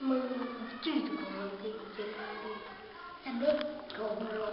mình chỉ có một cái gì đi em biết còn rồi